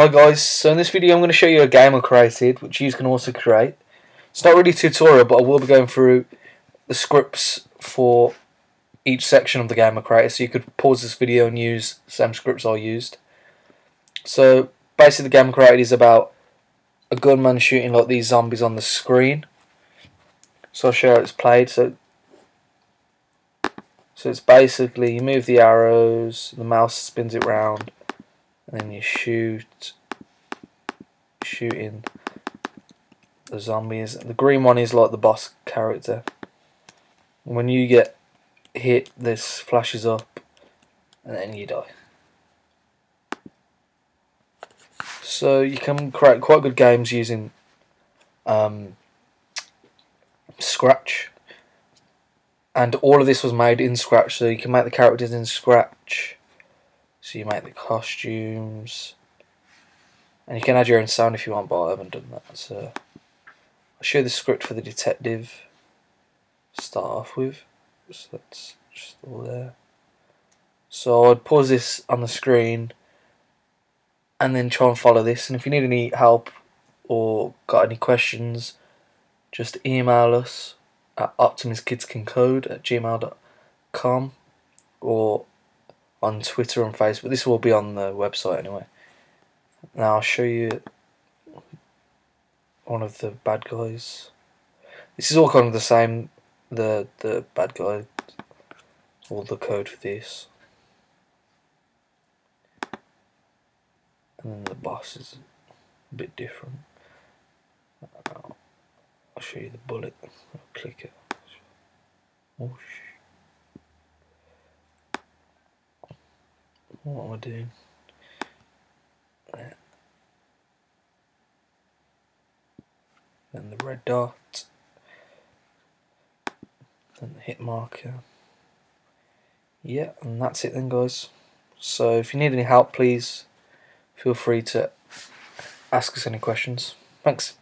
Hi guys, so in this video I'm going to show you a game I created which you can also create. It's not really a tutorial but I will be going through the scripts for each section of the game I created so you could pause this video and use the same scripts I used. So basically the game I created is about a gunman shooting like these zombies on the screen. So I'll show how it's played. So so it's basically you move the arrows, the mouse spins it round and then you shoot shooting the zombies. The green one is like the boss character. When you get hit, this flashes up, and then you die. So you can create quite good games using um, Scratch, and all of this was made in Scratch. So you can make the characters in Scratch so you make the costumes. And you can add your own sound if you want, but I haven't done that. So I'll show you the script for the detective. Start off with. So that's just all there. So I'd pause this on the screen and then try and follow this. And if you need any help or got any questions, just email us at optimuskidscancode at gmail.com or on Twitter and Facebook. This will be on the website anyway. Now I'll show you one of the bad guys. This is all kind of the same. The the bad guy. All the code for this. And then the boss is a bit different. I'll show you the bullet. I'll click it. Oh shit. What am I doing? Then the red dot. Then the hit marker. Yeah, and that's it then guys. So if you need any help please feel free to ask us any questions. Thanks.